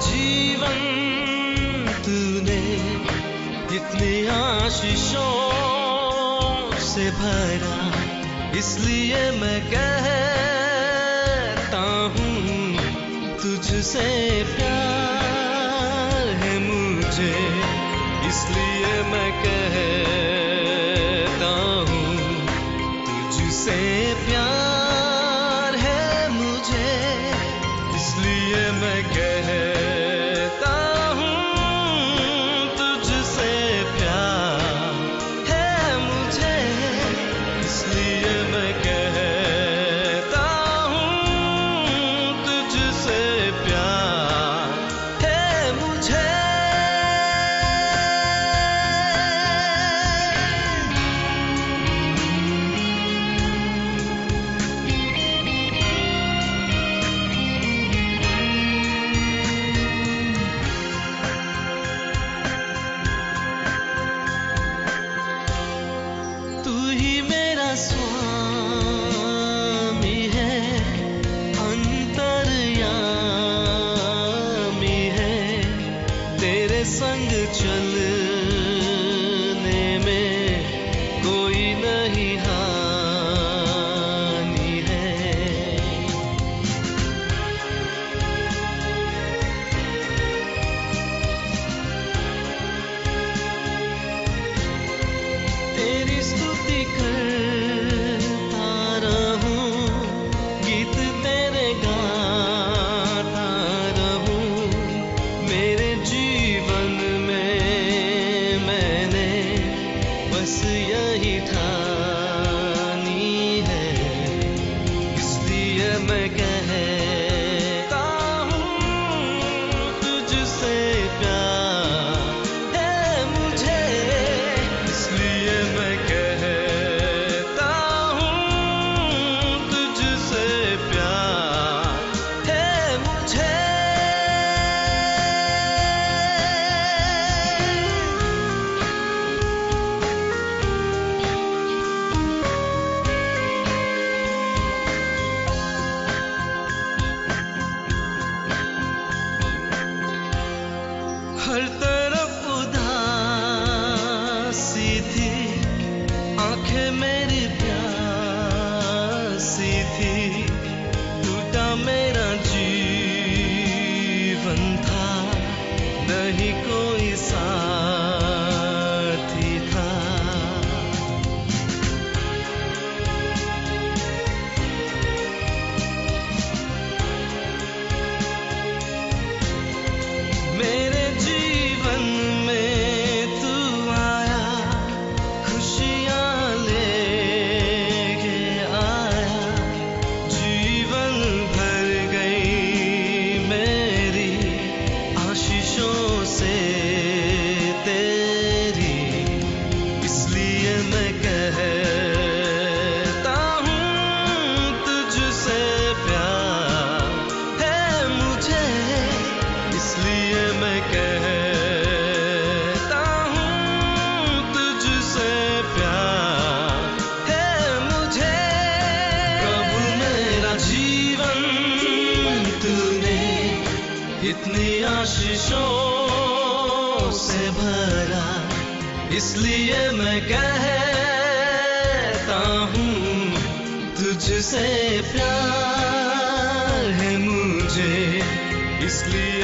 जीवन तूने इतनी आशीषों से भरा, इसलिए मैं कहता हूँ, तुझसे प्यार है मुझे, इसलिए मैं कहता संग चल हर तरफ़ उदासी थी। आँखें मेरी प्यासी थी। टूटा मेरा जीवन था। नहीं कशिशों से भरा इसलिए मैं कहता हूँ तुझसे प्यार है मुझे इसलिए